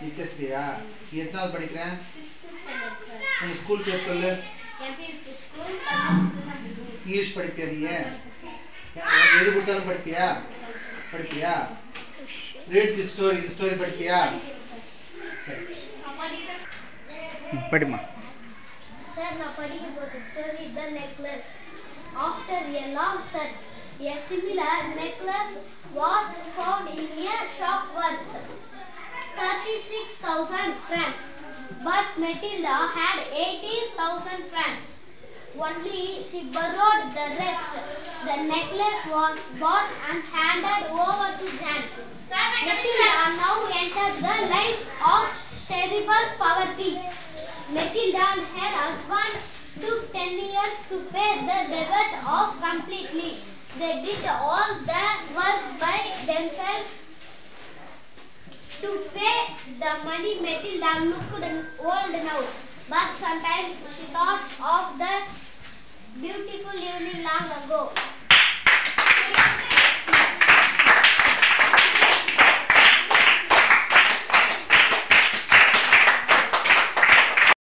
நித்யஸ்ரீயா நீ எத்தனை நாள் படிக்கிறேன் உங்க ஸ்கூல் பேர் சொல்லு. இங்கிலீஷ் படிப்பியா எது கொடுத்தாலும் படிப்பியா? படிப்பியா? ரீட் தி ஸ்டோரி இந்த ஸ்டோரி படிப்பியா? சார். நான் படிக்க the necklace after a long search a similar necklace was 36,000 francs. But Matilda had 18,000 francs. Only she borrowed the rest. The necklace was bought and handed over to Jan. Matilda now entered the life of terrible poverty. Matilda and her husband took 10 years to pay the debt off completely. They did all the work by themselves. To pay the money, Matilda looked old now, but sometimes she thought of the